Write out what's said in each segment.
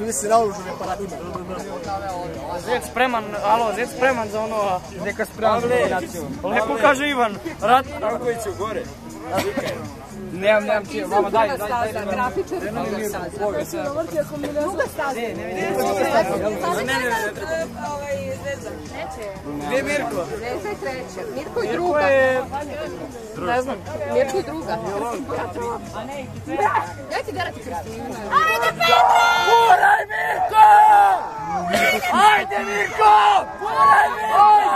Mi se naoružuje paradima. Zec spreman, alo, zec spreman za ono... Neka spreman za koordinaciju. Lepo Ivan, gore. Nemam, nemam ti, vama daj, daj, druga Druga staza. Gdje je Mirko? Ne znam treća. Mirko je druga. Je... Ne znam. Mirko je druga. Ja ti darati Kristina. Ajde Petra! Kuraj Mirko! Ajde Mirko! Kuraj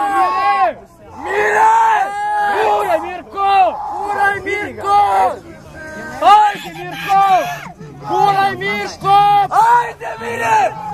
Mirko! Mire! Kuraj Mirko! Kuraj Mirko! Ajde Mirko! Kuraj Mirko! Ajde Mire!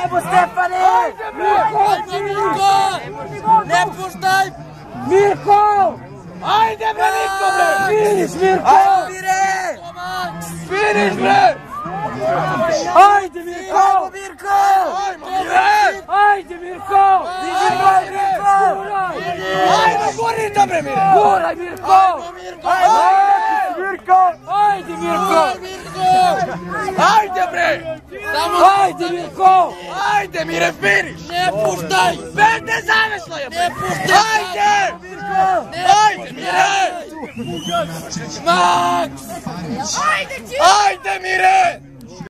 você, Aibu Stefani! Mirko! Nepuštaj! Mirko! Ajde bre Mirko bre! Finiš Mirko! Ajde Mirko! Finiš bre! Ajde Mirko! Ajmo Mirko! Ajmo Mirko! Ajde Mirko! Mirko! broj Mirko! Ajmo Mirko! bre Mirko! Guraj Mirko! Ajmo Mirko! Ajmo Mirko! Хайде, бре! Само... Хайде, Мирко! Хайде, ми рефириш! Не пуштай! Бе, не завешла я, бе! Не пуштай! Хайде! Хайде, Мире! Макс! Хайде, Мире!